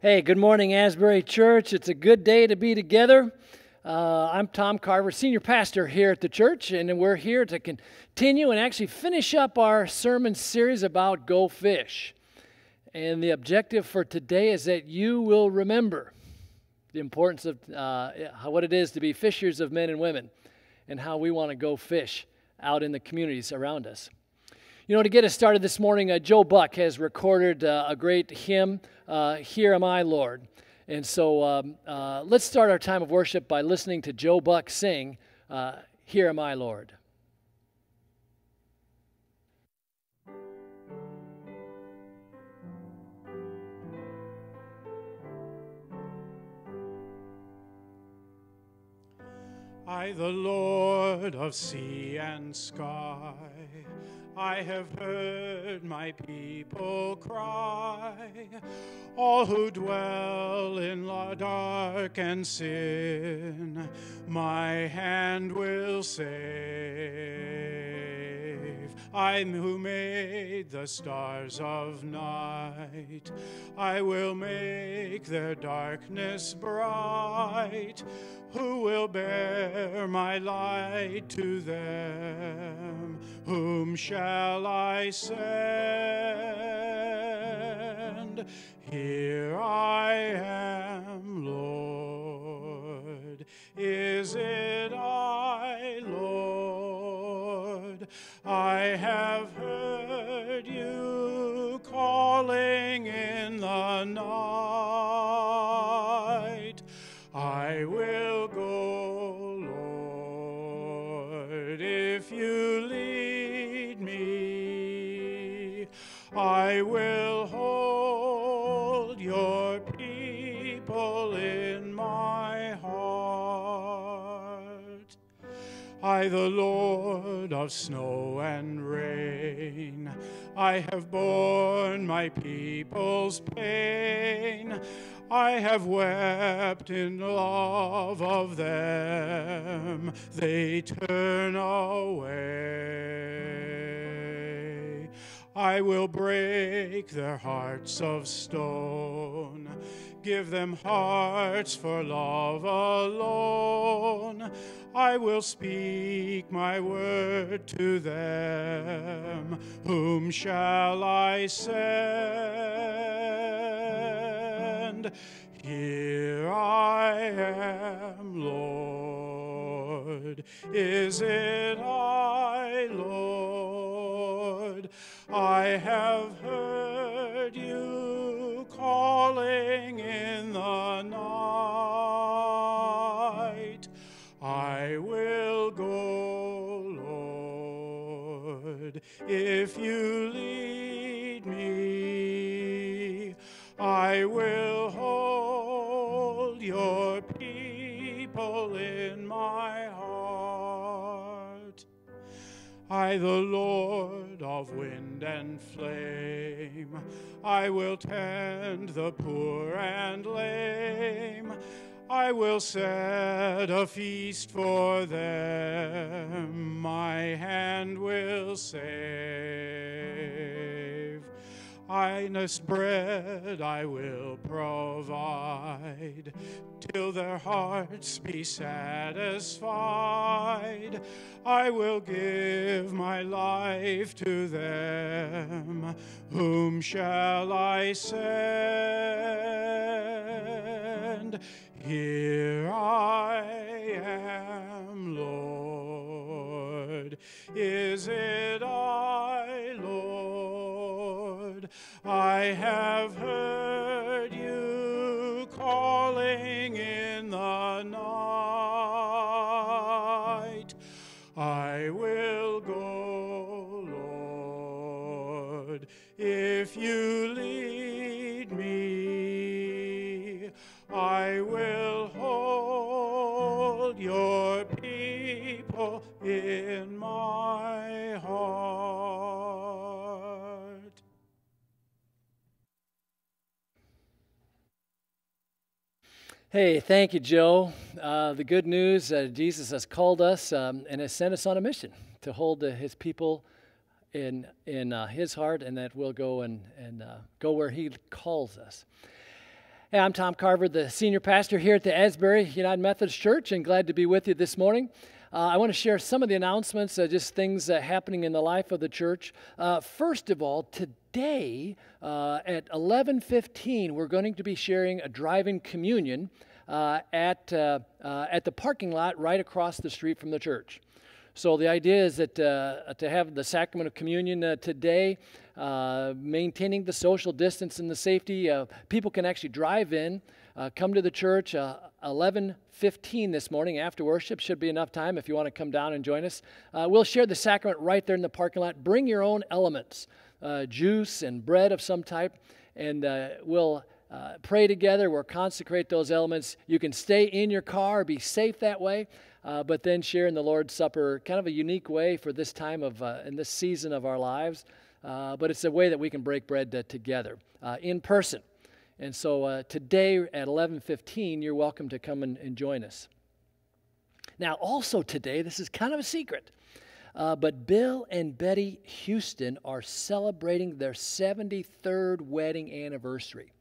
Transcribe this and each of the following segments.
Hey, good morning, Asbury Church. It's a good day to be together. Uh, I'm Tom Carver, senior pastor here at the church, and we're here to continue and actually finish up our sermon series about Go Fish. And the objective for today is that you will remember the importance of uh, what it is to be fishers of men and women and how we want to go fish out in the communities around us. You know, to get us started this morning, uh, Joe Buck has recorded uh, a great hymn, uh, Here Am I, Lord. And so um, uh, let's start our time of worship by listening to Joe Buck sing, uh, Here Am I, Lord. I, the Lord of sea and sky, I have heard my people cry, all who dwell in dark and sin, my hand will save. I who made the stars of night, I will make their darkness bright. Who will bear my light to them? Whom shall I send? Here I am, Lord. Is it I, have heard you calling in the night. I will go, Lord, if you lead me. I will hold your people in my heart. I, the Lord of snow and rain, I have borne my people's pain. I have wept in love of them, they turn away. I will break their hearts of stone, give them hearts for love alone. I will speak my word to them. Whom shall I send? Here I am, Lord. Is it I, Lord? I have heard in the night. I will go, Lord, if you lead me. I will hold your people in I, the Lord of wind and flame, I will tend the poor and lame. I will set a feast for them, my hand will save. Honest bread I will provide, till their hearts be satisfied. I will give my life to them. Whom shall I send? Here I am, Lord. Is it I? I have heard thank you, Joe. Uh, the good news uh, Jesus has called us um, and has sent us on a mission to hold uh, his people in, in uh, his heart and that we'll go and, and uh, go where he calls us. Hey, I'm Tom Carver, the senior pastor here at the Asbury United Methodist Church, and glad to be with you this morning. Uh, I want to share some of the announcements, just things happening in the life of the church. First of all, today at 11:15, we're going to be sharing a drive-in communion uh, at at the parking lot right across the street from the church. So the idea is that uh, to have the sacrament of communion uh, today, uh, maintaining the social distance and the safety, uh, people can actually drive in, uh, come to the church. 11:15 uh, this morning after worship should be enough time if you want to come down and join us. we'll share the sacrament right there in the parking lot. Bring your own elements, juice and bread of some type, and we'll. Uh, pray together. We'll consecrate those elements. You can stay in your car, be safe that way uh, but then share in the Lord's Supper, kind of a unique way for this time of, uh, in this season of our lives. Uh, but it's a way that we can break bread uh, together uh, in person. And so today at 11:15, you're welcome to come and, and, join us. Now, also today, this is kind of a secret, but Bill and Betty Houston are celebrating their 73rd wedding anniversary.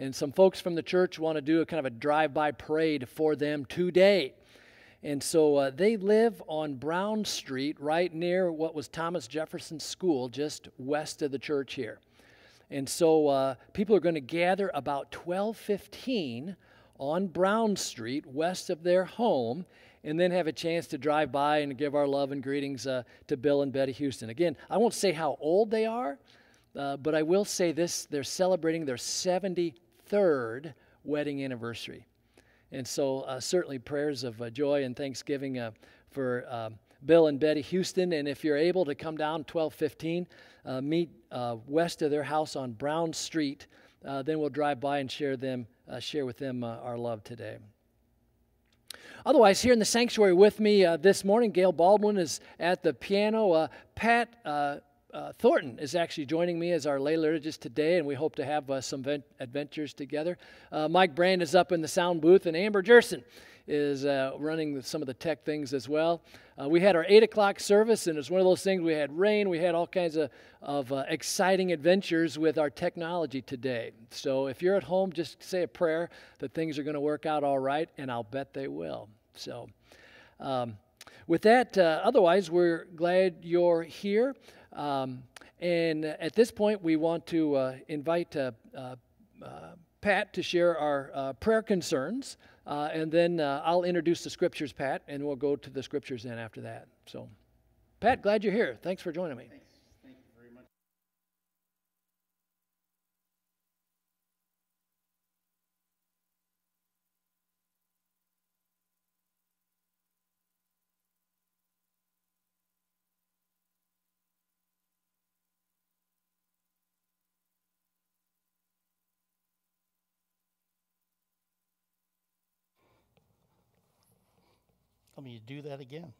And some folks from the church want to do a kind of a drive-by parade for them today. And so uh, they live on Brown Street, right near what was Thomas Jefferson School, just west of the church here. And so uh, people are going to gather about 1215 on Brown Street, west of their home, and then have a chance to drive by and give our love and greetings uh, to Bill and Betty Houston. Again, I won't say how old they are, uh, but I will say this they're celebrating their 73rd wedding anniversary. And so, uh, certainly, prayers of uh, joy and thanksgiving uh, for um, Bill and Betty Houston. And if you're able to come down 1215, uh, meet uh, west of their house on Brown Street, uh, then we'll drive by and share them, share with them our love today. Otherwise, here in the sanctuary with me this morning, Gail Baldwin is at the piano. Pat uh, Thornton is actually joining me as our lay liturgist today, and we hope to have uh, some vent- adventures together. Uh, Mike Brand is up in the sound booth, and Amber Jerson is uh, running some of the tech things as well. Uh, we had our 8 o'clock service, and it's one of those things we had rain, we had all kinds of, of uh, exciting adventures with our technology today. So if you're at home, just say a prayer that things are going to work out all right, and I'll bet they will. So, um, with that, otherwise, we're glad you're here. Um, and at this point, we want to uh, invite uh, uh, uh Pat to share our prayer concerns. and then I'll introduce the scriptures, Pat, and we'll go to the scriptures then after that. So, Pat, glad you're here. Thanks for joining me. Let me do that again.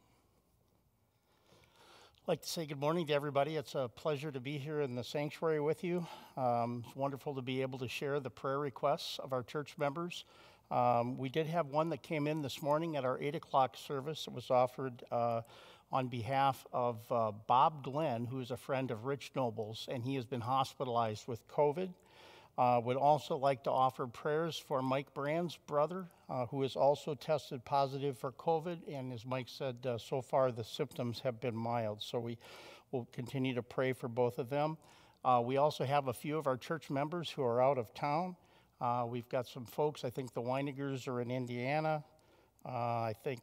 I'd like to say good morning to everybody. It's a pleasure to be here in the sanctuary with you. Um, it's wonderful to be able to share the prayer requests of our church members. Um, we did have one that came in this morning at our 8 o'clock service. It was offered uh, on behalf of uh, Bob Glenn, who is a friend of Rich Noble's, and he has been hospitalized with COVID. Uh, would also like to offer prayers for Mike Brand's brother, uh, who has also tested positive for COVID. And as Mike said, uh, so far the symptoms have been mild. So we will continue to pray for both of them. Uh, we also have a few of our church members who are out of town. Uh, we've got some folks, I think the Weinigers are in Indiana. Uh, I think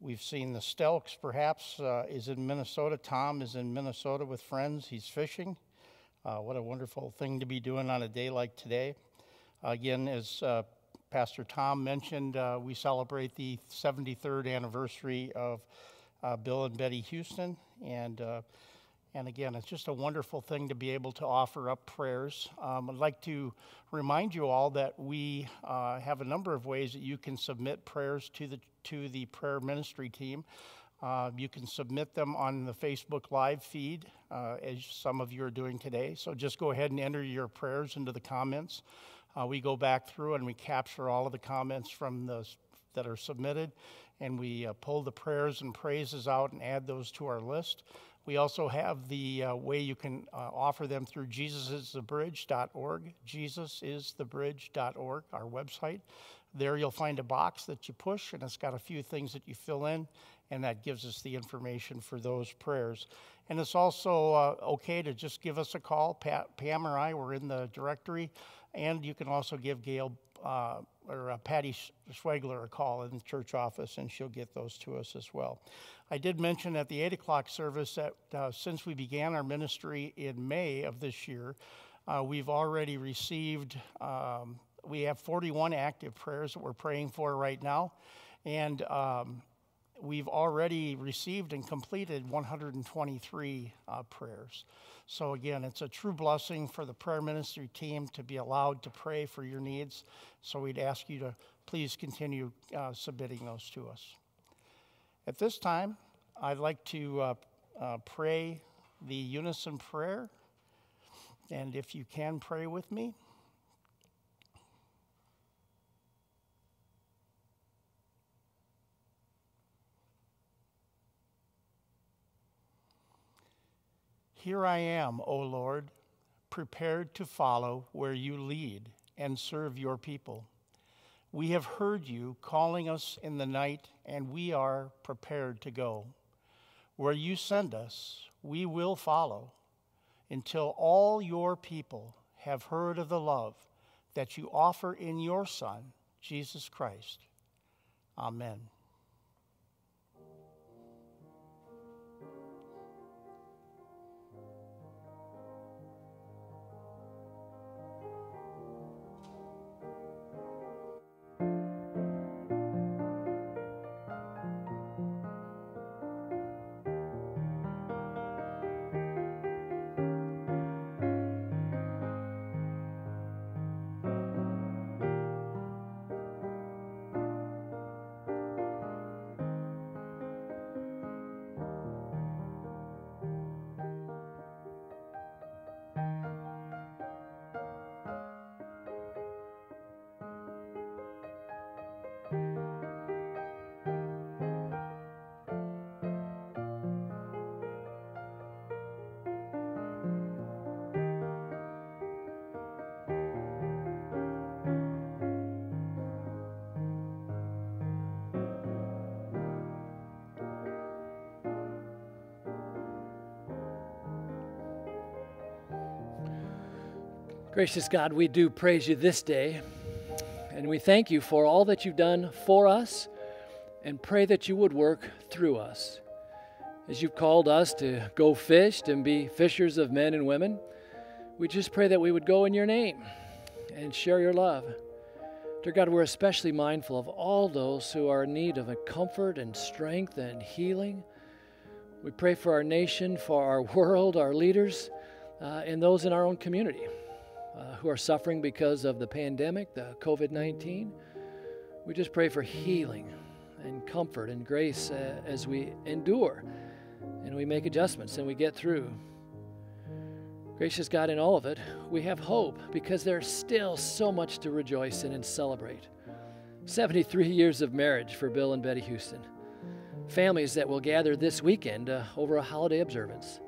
we've seen the Stelks perhaps is in Minnesota. Tom is in Minnesota with friends. He's fishing. Uh, what a wonderful thing to be doing on a day like today. Again, as uh, Pastor Tom mentioned, uh, we celebrate the 73rd anniversary of uh, Bill and Betty Houston. And, uh, and again, it's just a wonderful thing to be able to offer up prayers. Um, I'd like to remind you all that we uh, have a number of ways that you can submit prayers to the, to the prayer ministry team. Uh, you can submit them on the Facebook Live feed, uh, as some of you are doing today. So just go ahead and enter your prayers into the comments. Uh, we go back through and we capture all of the comments from the that are submitted, and we uh, pull the prayers and praises out and add those to our list. we also have the uh, way you can uh, offer them through jesusisthebridge.org, jesusisthebridge.org, our website. There you'll find a box that you push, and it's got a few things that you fill in, and that gives us the information for those prayers. And it's also uh, okay to just give us a call. Pat, Pam or I, we're in the directory, and you can also give Gail uh, or uh, Patty Schwegler a call in the church office, and she'll get those to us as well. I did mention at the 8 o'clock service that uh, since we began our ministry in May of this year, uh, we've already received, um, we have 41 active prayers that we're praying for right now. And um, we've already received and completed 123 uh, prayers. So, again, it's a true blessing for the prayer ministry team to be allowed to pray for your needs. So, we'd ask you to please continue uh, submitting those to us. At this time, I'd like to uh, uh, pray the unison prayer. And if you can pray with me. Here I am, O Lord, prepared to follow where you lead and serve your people. We have heard you calling us in the night, and we are prepared to go. Where you send us, we will follow until all your people have heard of the love that you offer in your Son, Jesus Christ. Amen. Gracious God, we do praise you this day, and we thank you for all that you've done for us, and pray that you would work through us. As you've called us to go fish and be fishers of men and women, we just pray that we would go in your name and share your love. Dear God, we're especially mindful of all those who are in need of a comfort and strength and healing. We pray for our nation, for our world, our leaders, uh, and those in our own community uh, who are suffering because of the pandemic, the COVID 19. We just pray for healing and comfort and grace uh, as we endure and we make adjustments and we get through. Gracious God, in all of it, we have hope because there's still so much to rejoice in and celebrate. 73 years of marriage for Bill and Betty Houston. Families that will gather this weekend uh, over a holiday observance.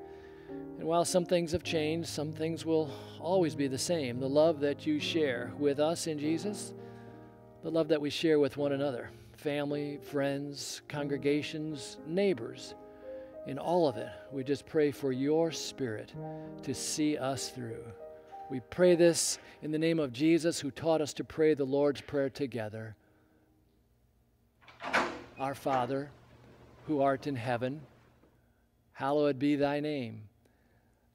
And while some things have changed, some things will always be the same. The love that you share with us in Jesus, the love that we share with one another family, friends, congregations, neighbors. In all of it, we just pray for your Spirit to see us through. We pray this in the name of Jesus, who taught us to pray the Lord's Prayer together. Our Father, who art in heaven, hallowed be thy name.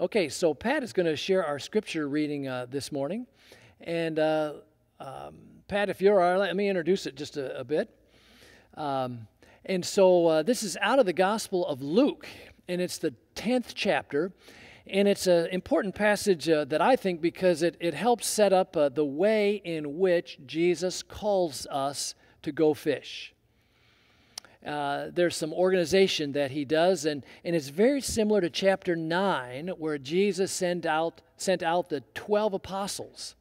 Okay, so Pat is going to share our scripture reading uh, this morning. And uh, um, Pat, if you're all right, let me introduce it just a, a bit. Um, And so uh, this is out of the Gospel of Luke, and it's the 10th chapter. And it's an important passage uh, that I think because it, it helps set up uh, the way in which Jesus calls us to go fish. Uh, there's some organization that he does, and, and it's very similar to chapter 9, where Jesus sent out, sent out the 12 apostles.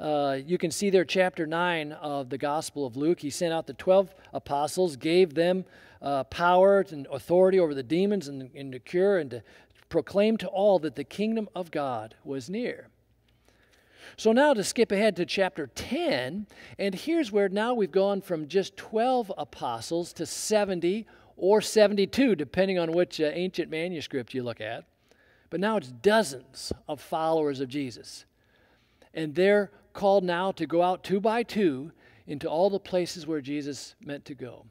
Uh, you can see there, chapter 9 of the Gospel of Luke. He sent out the 12 apostles, gave them uh, power and authority over the demons and, and to cure and to proclaim to all that the kingdom of God was near. So now to skip ahead to chapter 10, and here's where now we've gone from just 12 apostles to 70 or 72, depending on which uh, ancient manuscript you look at. But now it's dozens of followers of Jesus. And they're called now to go out two by two into all the places where Jesus meant to go.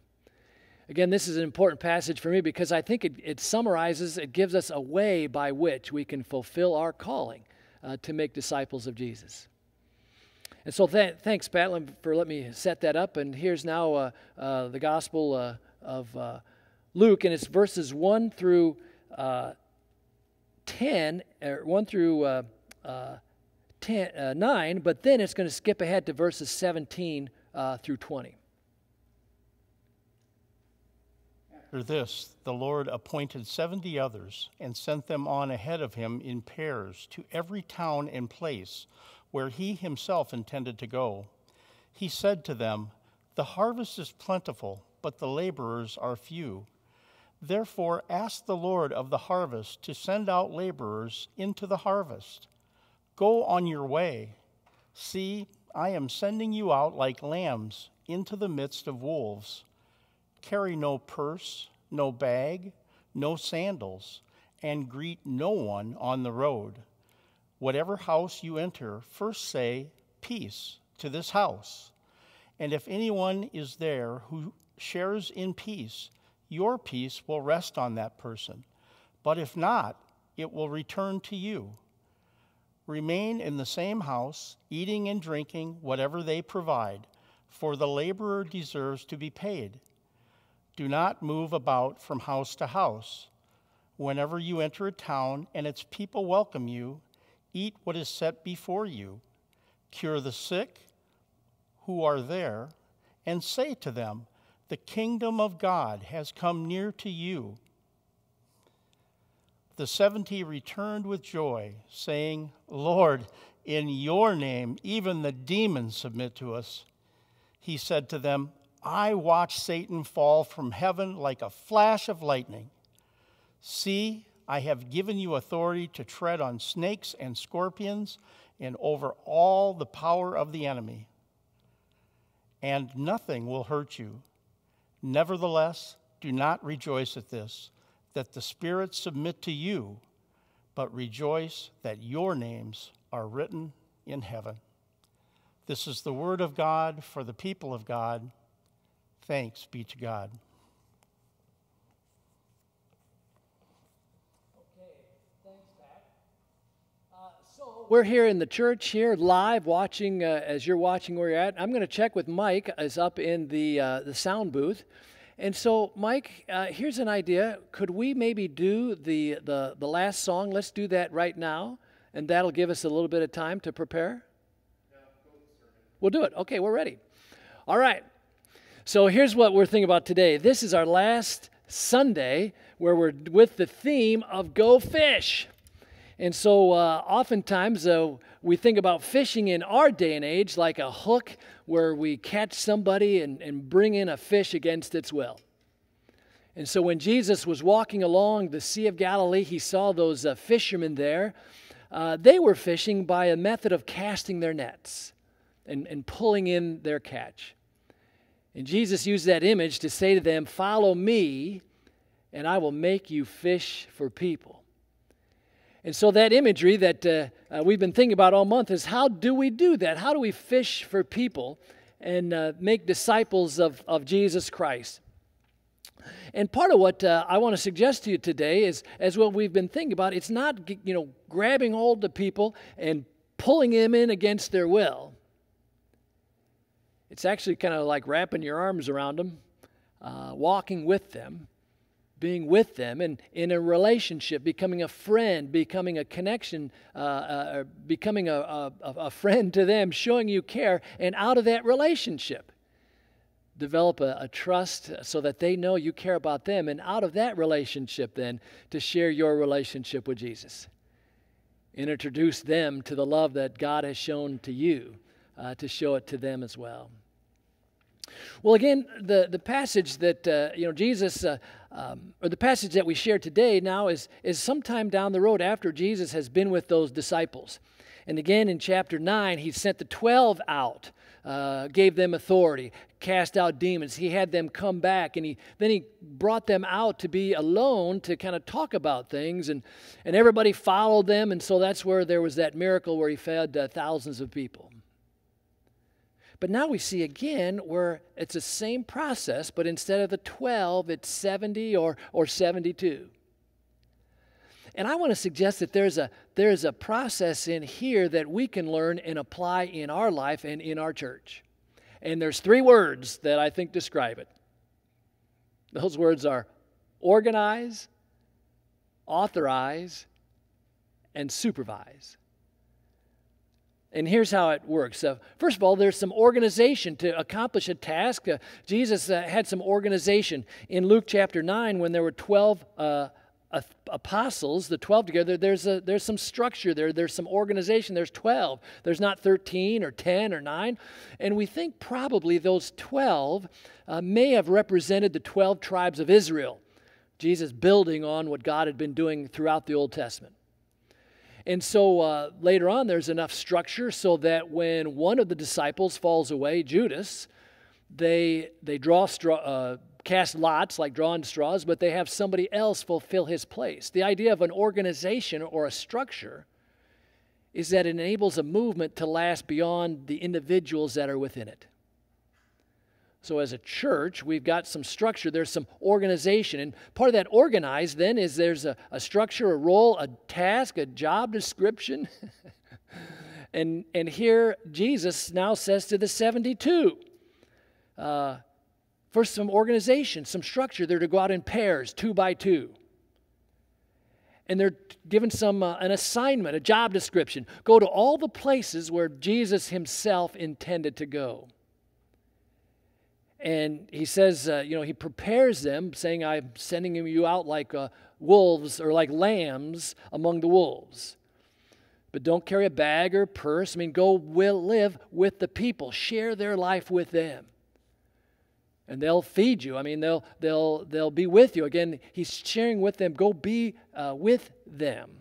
Again, this is an important passage for me because I think it, it summarizes, it gives us a way by which we can fulfill our calling uh, to make disciples of Jesus. And so, th- thanks, Pat, for letting me set that up. And here's now uh, uh, the Gospel uh, of uh, Luke, and it's verses 1 through uh, 10, or 1 through 10, 9, but then it's going to skip ahead to verses 17 through 20. After this, the Lord appointed seventy others and sent them on ahead of him in pairs to every town and place where he himself intended to go. He said to them, The harvest is plentiful, but the laborers are few. Therefore, ask the Lord of the harvest to send out laborers into the harvest. Go on your way. See, I am sending you out like lambs into the midst of wolves. Carry no purse, no bag, no sandals, and greet no one on the road. Whatever house you enter, first say, Peace to this house. And if anyone is there who shares in peace, your peace will rest on that person. But if not, it will return to you. Remain in the same house, eating and drinking whatever they provide, for the laborer deserves to be paid. Do not move about from house to house. Whenever you enter a town and its people welcome you, eat what is set before you. Cure the sick who are there, and say to them, The kingdom of God has come near to you. The seventy returned with joy, saying, Lord, in your name even the demons submit to us. He said to them, I watched Satan fall from heaven like a flash of lightning. See, I have given you authority to tread on snakes and scorpions and over all the power of the enemy, and nothing will hurt you. Nevertheless, do not rejoice at this, that the spirits submit to you, but rejoice that your names are written in heaven. This is the word of God for the people of God. Thanks be to God. Okay, thanks, Pat. Uh, so we're here in the church here live watching uh, as you're watching where you're at. I'm going to check with mike is up in the uh, the sound booth. And so mike uh, here's an idea. Could we maybe do the, the the last song? Let's do that right now and that'll give us a little bit of time to prepare? We'll do it. Okay we're ready. All right so here's what we're thinking about today. This is our last Sunday where we're with the theme of go fish. And so uh, oftentimes uh, we think about fishing in our day and age like a hook where we catch somebody and, and bring in a fish against its will. And so when Jesus was walking along the Sea of Galilee, he saw those uh, fishermen there. Uh, they were fishing by a method of casting their nets and, and pulling in their catch. And Jesus used that image to say to them, Follow me, and I will make you fish for people. And so, that imagery that uh, uh, we've been thinking about all month is how do we do that? How do we fish for people and uh, make disciples of, of Jesus Christ? And part of what uh, I want to suggest to you today is, as what we've been thinking about, it's not you know grabbing hold of people and pulling them in against their will. It's actually kind of like wrapping your arms around them uh, walking with them, being with them, and in a relationship, becoming a friend, becoming a connection, uh, uh, becoming a, a, a friend to them, showing you care, and out of that relationship, develop a, a, trust so that they know you care about them. And out of that relationship, then, to share your relationship with Jesus. And introduce them to the love that God has shown to you, uh, to show it to them as well. Well, again, the, the passage that, uh, you know, Jesus, uh, um, or the passage that we share today now is, is sometime down the road after Jesus has been with those disciples. And again, in chapter 9, he sent the 12 out, uh, gave them authority, cast out demons. He had them come back, and he, then he brought them out to be alone to kind of talk about things. And, and everybody followed them, and so that's where there was that miracle where he fed uh, thousands of people. But now we see again where it's the same process, but instead of the 12, it's 70 or, or 72. And I want to suggest that there's a, there's a process in here that we can learn and apply in our life and in our church. And there's three words that I think describe it. Those words are organize, authorize, and supervise. And here's how it works. Uh, first of all, there's some organization to accomplish a task. Uh, Jesus uh, had some organization. In Luke chapter 9, when there were 12 uh, apostles, the 12 together, there's, a, there's some structure there. There's some organization. There's 12. There's not 13 or 10 or 9. And we think probably those 12 uh, may have represented the 12 tribes of Israel. Jesus building on what God had been doing throughout the Old Testament. And so uh, later on, there's enough structure so that when one of the disciples falls away, Judas, they, they draw straw, uh, cast lots like drawing straws, but they have somebody else fulfill his place. The idea of an organization or a structure is that it enables a movement to last beyond the individuals that are within it. So, as a church, we've got some structure, there's some organization. And part of that organized then is there's a, a structure, a role, a task, a job description. and, and here Jesus now says to the 72 uh, first, some organization, some structure. They're to go out in pairs, two by two. And they're given some uh, an assignment, a job description. Go to all the places where Jesus himself intended to go. And he says, uh, you know, he prepares them, saying, I'm sending you out like uh, wolves or like lambs among the wolves. But don't carry a bag or purse. I mean, go will live with the people, share their life with them. And they'll feed you. I mean, they'll, they'll, they'll be with you. Again, he's sharing with them. Go be uh, with them.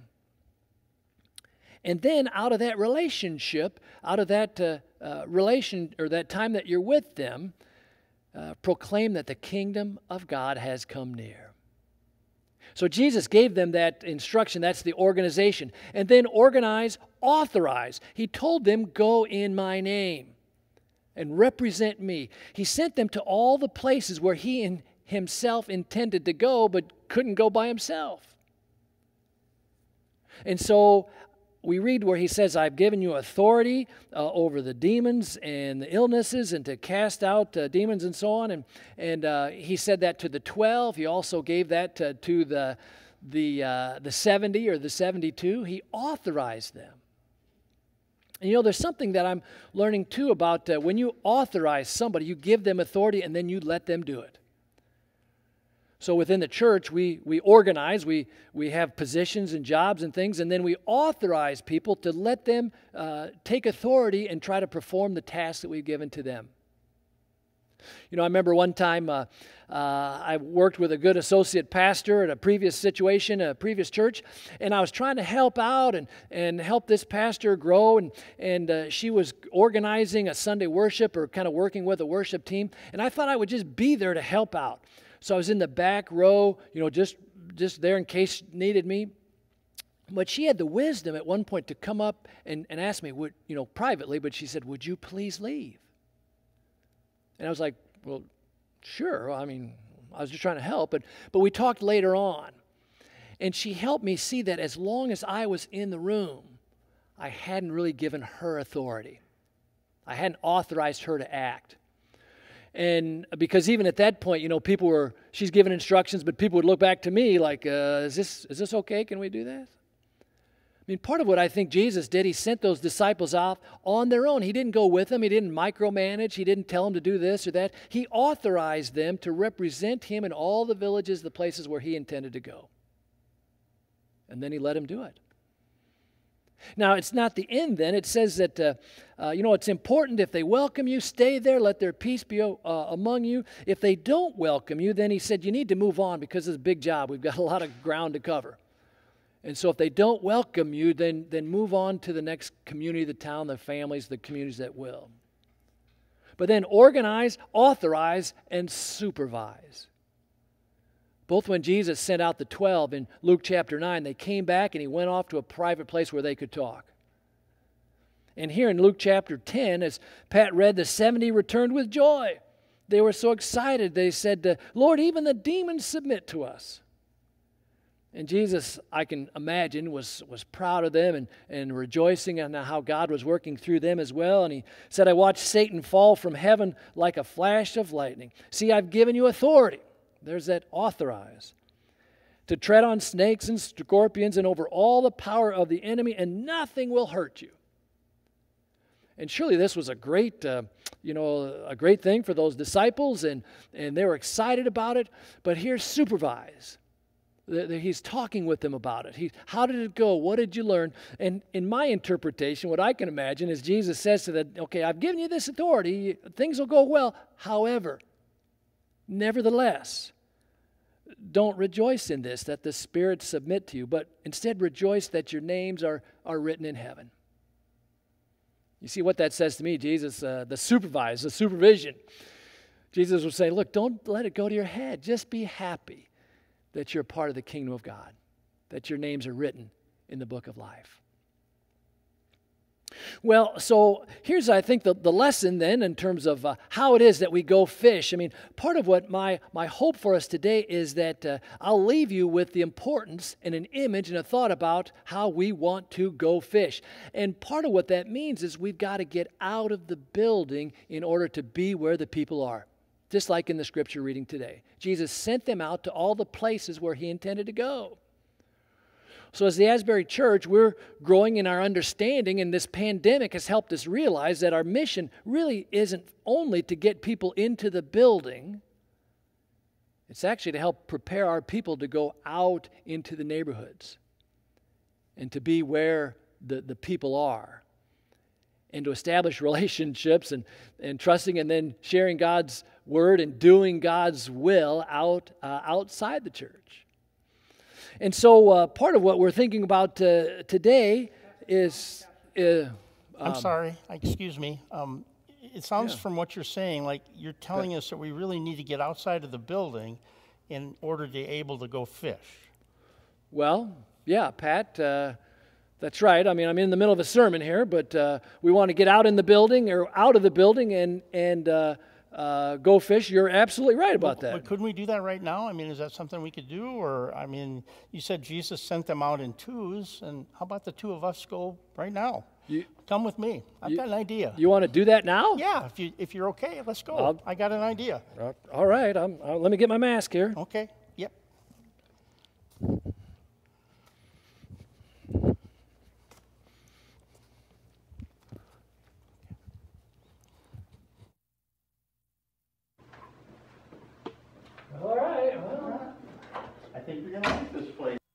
And then out of that relationship, out of that uh, uh, relation or that time that you're with them, uh, proclaim that the kingdom of God has come near. So Jesus gave them that instruction. That's the organization. And then organize, authorize. He told them, Go in my name and represent me. He sent them to all the places where he in himself intended to go, but couldn't go by himself. And so we read where he says, I've given you authority uh, over the demons and the illnesses and to cast out uh, demons and so on. And, and uh, he said that to the 12. He also gave that to, to the, the, uh, the 70 or the 72. He authorized them. And you know, there's something that I'm learning too about uh, when you authorize somebody, you give them authority and then you let them do it. So within the church, we, we organize, we, we have positions and jobs and things, and then we authorize people to let them uh, take authority and try to perform the tasks that we've given to them. You know, I remember one time uh, uh, I worked with a good associate pastor at a previous situation, a previous church, and I was trying to help out and, and help this pastor grow. And, and uh, she was organizing a Sunday worship or kind of working with a worship team. And I thought I would just be there to help out. So I was in the back row, you know, just just there in case needed me. But she had the wisdom at one point to come up and, and ask me, would, you know, privately, but she said, Would you please leave? And I was like, Well, sure. I mean, I was just trying to help. But, but we talked later on. And she helped me see that as long as I was in the room, I hadn't really given her authority. I hadn't authorized her to act. And because even at that point, you know, people were, she's giving instructions, but people would look back to me like, uh, is, this, is this okay? Can we do that? I mean, part of what I think Jesus did, he sent those disciples off on their own. He didn't go with them, he didn't micromanage, he didn't tell them to do this or that. He authorized them to represent him in all the villages, the places where he intended to go. And then he let them do it. Now, it's not the end then. It says that, uh, uh, you know, it's important if they welcome you, stay there, let their peace be uh, among you. If they don't welcome you, then he said, you need to move on because it's a big job. We've got a lot of ground to cover. And so if they don't welcome you, then, then move on to the next community, the town, the families, the communities that will. But then organize, authorize, and supervise. Both when Jesus sent out the 12 in Luke chapter 9, they came back and he went off to a private place where they could talk. And here in Luke chapter 10, as Pat read, the 70 returned with joy. They were so excited, they said, Lord, even the demons submit to us. And Jesus, I can imagine, was, was proud of them and, and rejoicing on how God was working through them as well. And he said, I watched Satan fall from heaven like a flash of lightning. See, I've given you authority there's that authorize. To tread on snakes and scorpions and over all the power of the enemy, and nothing will hurt you. And surely this was a great, uh, you know, a great thing for those disciples, and, and they were excited about it. But here's supervise. He's talking with them about it. He, how did it go? What did you learn? And in my interpretation, what I can imagine is Jesus says to them, Okay, I've given you this authority. Things will go well. However, nevertheless, don't rejoice in this, that the spirits submit to you, but instead rejoice that your names are, are written in heaven. You see what that says to me, Jesus, uh, the supervise, the supervision. Jesus was saying, Look, don't let it go to your head. Just be happy that you're part of the kingdom of God, that your names are written in the book of life. Well, so here's, I think, the, the lesson then in terms of uh, how it is that we go fish. I mean, part of what my, my hope for us today is that uh, I'll leave you with the importance and an image and a thought about how we want to go fish. And part of what that means is we've got to get out of the building in order to be where the people are. Just like in the scripture reading today. Jesus sent them out to all the places where he intended to go. So, as the Asbury Church, we're growing in our understanding, and this pandemic has helped us realize that our mission really isn't only to get people into the building, it's actually to help prepare our people to go out into the neighborhoods and to be where the, the people are and to establish relationships and, and trusting and then sharing God's word and doing God's will out uh, outside the church. And so, uh, part of what we're thinking about uh, today is. Uh, I'm um, sorry, excuse me. Um, it sounds yeah. from what you're saying like you're telling us that we really need to get outside of the building in order to be able to go fish. Well, yeah, Pat, uh, that's right. I mean, I'm in the middle of a sermon here, but uh, we want to get out in the building or out of the building and and uh, uh, go fish. You're absolutely right about that. But couldn't we do that right now? I mean, is that something we could do? Or, I mean, you said Jesus sent them out in twos, and how about the two of us go right now? You, Come with me. I've you, got an idea. You want to do that now? Yeah, if, you, if you're okay, let's go. I'll, I got an idea. All right, I'm, uh, let me get my mask here. Okay. you like this place.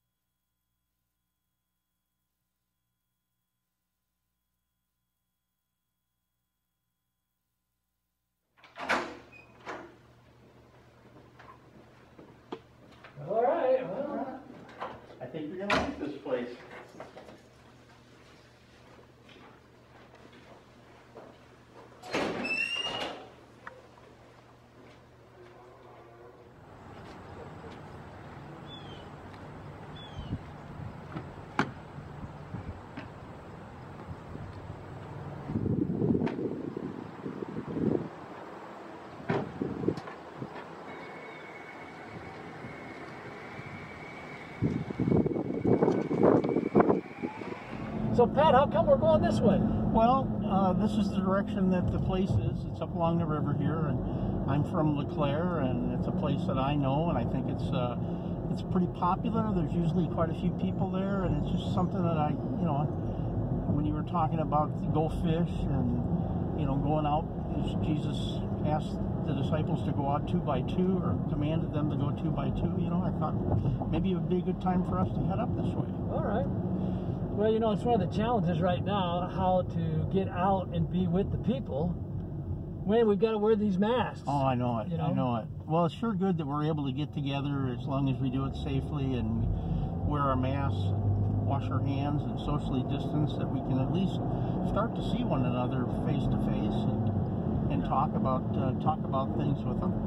So, Pat, how come we're going this way? Well, uh, this is the direction that the place is. It's up along the river here, and I'm from LeClaire, and it's a place that I know, and I think it's uh, it's pretty popular. There's usually quite a few people there, and it's just something that I, you know, when you were talking about go fish and you know going out, Jesus asked the disciples to go out two by two, or commanded them to go two by two. You know, I thought maybe it would be a good time for us to head up this way. All right. Well, you know, it's one of the challenges right now how to get out and be with the people when we've got to wear these masks. Oh, I know it. You know? I know it. Well, it's sure good that we're able to get together as long as we do it safely and wear our masks, wash our hands, and socially distance. That we can at least start to see one another face to face and and talk about uh, talk about things with them.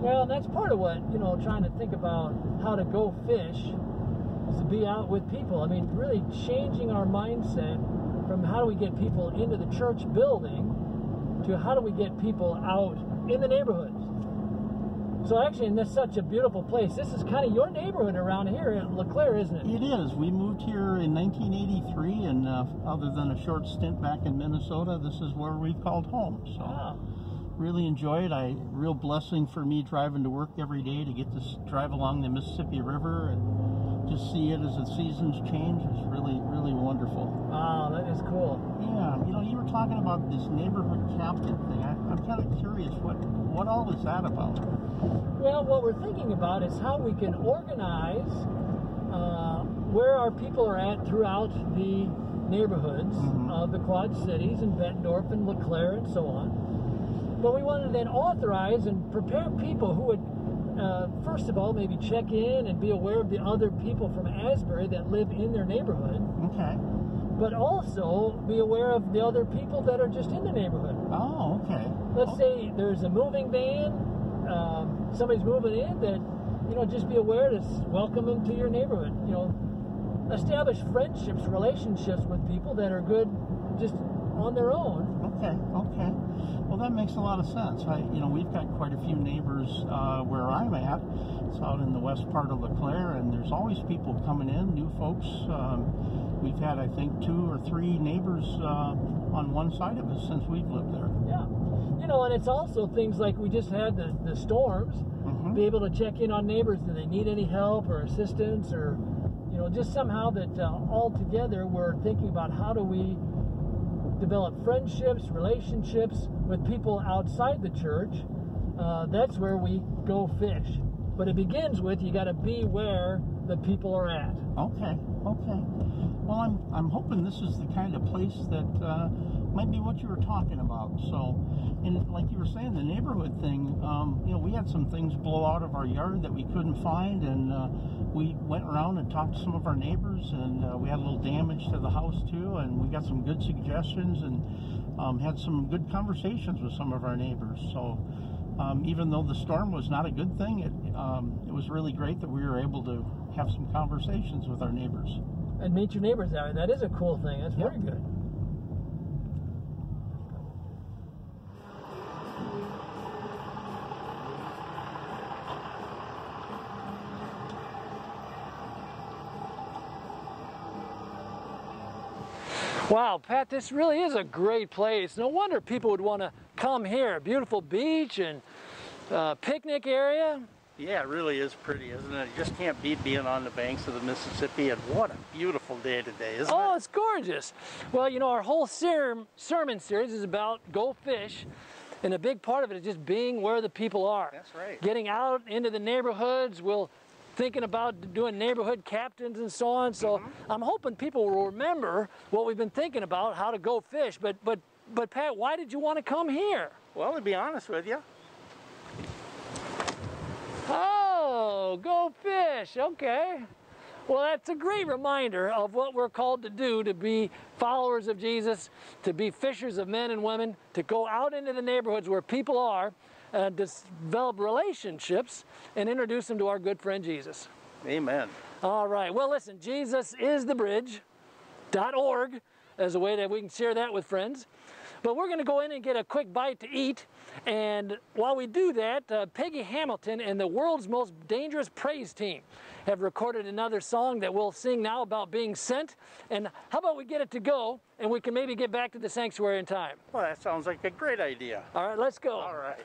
Well, that's part of what, you know, trying to think about how to go fish is to be out with people. I mean, really changing our mindset from how do we get people into the church building to how do we get people out in the neighborhoods. So actually, in this such a beautiful place, this is kind of your neighborhood around here in LeClaire, isn't it? It is. We moved here in 1983, and uh, other than a short stint back in Minnesota, this is where we've called home. So Wow. really enjoy it. I real blessing for me driving to work every day to get to drive along the Mississippi River and just see it as the seasons change is really really wonderful. Wow, that is cool. Yeah, you know, you were talking about this neighborhood captain thing. I, I'm kind of curious what what all is that about? Well, what we're thinking about is how we can organize uh, where our people are at throughout the neighborhoods Mhm. of the Quad Cities and Bettendorf and LeClaire and so on. But we want to then authorize and prepare people who would, uh, first of all, maybe check in and be aware of the other people from Asbury that live in their neighborhood, Okay. but also be aware of the other people that are just in the neighborhood. Oh, okay. Let's say there's a moving van, um, somebody's moving in, that you know just be aware to welcome them to your neighborhood. You know, establish friendships, relationships with people that are good just on their own. Okay, okay. Well, that makes a lot of sense. I, you know, we've got quite a few neighbors uh, where I'm at. It's out in the west part of LeClaire, and there's always people coming in, new folks. Um, we've had, I think, two or three neighbors uh, on one side of us since we've lived there. Yeah, you know, and it's also things like we just had the the storms. Mhm. Be able to check in on neighbors. Do they need any help or assistance, or you know, just somehow that uh, all together we're thinking about how do we develop friendships, relationships with people outside the church. Uh, that's where we go fish. But it begins with you got to be where the people are at. Okay, okay. Well, I'm I'm hoping this is the kind of place that uh, might be what you were talking about. So, and like you were saying, the neighborhood thing. Um, you know, we had some things blow out of our yard that we couldn't find, and uh, we went around and talked to some of our neighbors, and uh, we had a little damage to the house too, and we got some good suggestions and um, had some good conversations with some of our neighbors. So. Um, even though the storm was not a good thing, it, um, it was really great that we were able to have some conversations with our neighbors. And meet your neighbors out. That is a cool thing. That's very good. Wow, Pat, this really is a great place. No wonder people would want to come here. Beautiful beach and uh, picnic area. Yeah, it really is pretty, isn't it? You just can't beat being on the banks of the Mississippi, and what a beautiful day today, isn't Oh, it? Oh, it's gorgeous. Well, you know, our whole ser- sermon series is about go fish. And a big part of it is just being where the people are. That's right. Getting out into the neighborhoods. We'll thinking about doing neighborhood captains and so on. So Mm-hmm. I'm hoping people will remember what we've been thinking about, how to go fish. But but but Pat, why did you want to come here? Well, to be honest with you, Oh, go fish. Okay. Well, that's a great reminder of what we're called to do to be followers of Jesus, to be fishers of men and women, to go out into the neighborhoods where people are and develop relationships and introduce them to our good friend Jesus. amen. All right. Well, listen, Jesus is the bridge.org as a way that we can share that with friends. But we're going to go in and get a quick bite to eat. And while we do that, uh, Peggy Hamilton and the world's most dangerous praise team have recorded another song that we'll sing now about being sent. And how about we get it to go and we can maybe get back to the sanctuary in time? Well, that sounds like a great idea. All right, let's go. All right.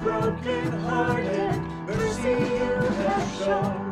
broken hearted, mercy you have shown.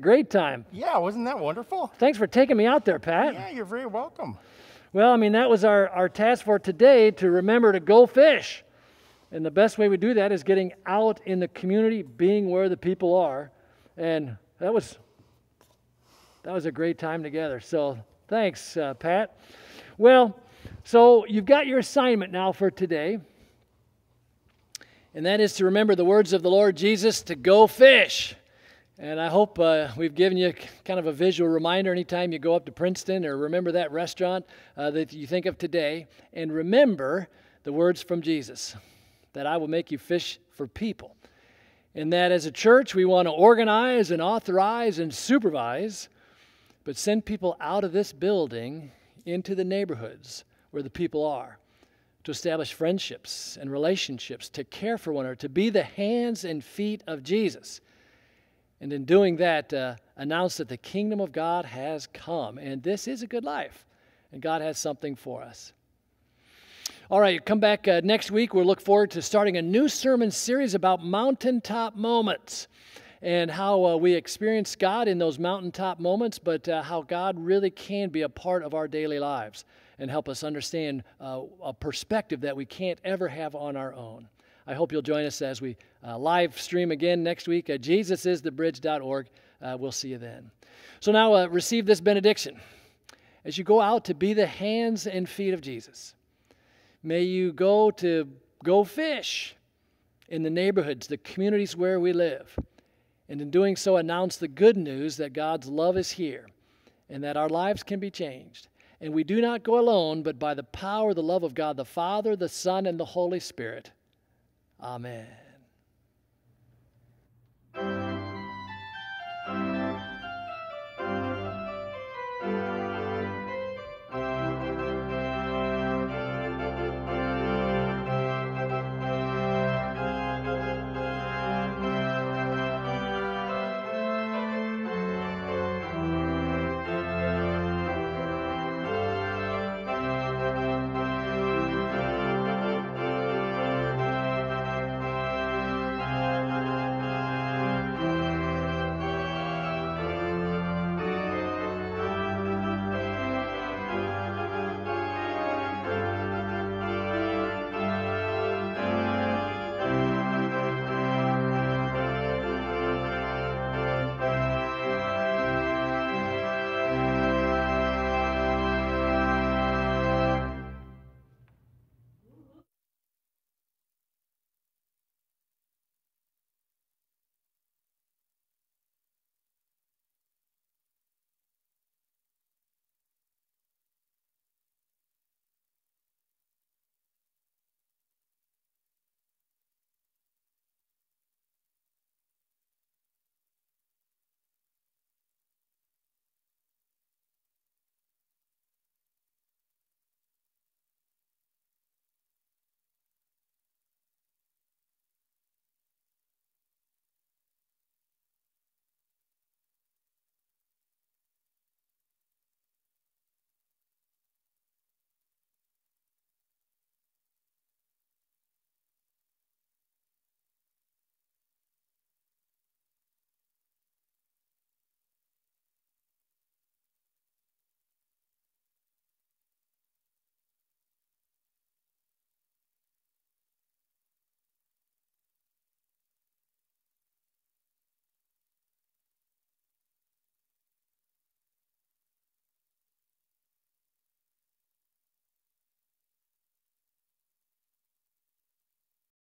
Great time. Yeah, wasn't that wonderful? Thanks for taking me out there, Pat. Yeah, you're very welcome. Well, I mean, that was our, our task for today to remember to go fish. And the best way we do that is getting out in the community, being where the people are. And that was that was a great time together. So thanks, uh, Pat. Well, so you've got your assignment now for today, and that is to remember the words of the Lord Jesus to go fish. And I hope uh, we've given you kind of a visual reminder anytime you go up to Princeton or remember that restaurant uh, that you think of today. And remember the words from Jesus that I will make you fish for people. And that as a church, we want to organize and authorize and supervise, but send people out of this building into the neighborhoods where the people are to establish friendships and relationships, to care for one another, to be the hands and feet of Jesus. And in doing that, uh, announce that the kingdom of God has come. And this is a good life. And God has something for us. All right, come back uh, next week. We'll look forward to starting a new sermon series about mountaintop moments and how uh, we experience God in those mountaintop moments, but uh, how God really can be a part of our daily lives and help us understand uh, a perspective that we can't ever have on our own. I hope you'll join us as we uh, live stream again next week at jesusisthebridge.org. Uh, we'll see you then. So now uh, receive this benediction. As you go out to be the hands and feet of Jesus, may you go to go fish in the neighborhoods, the communities where we live. And in doing so, announce the good news that God's love is here and that our lives can be changed. And we do not go alone, but by the power, the love of God the Father, the Son, and the Holy Spirit. Amen.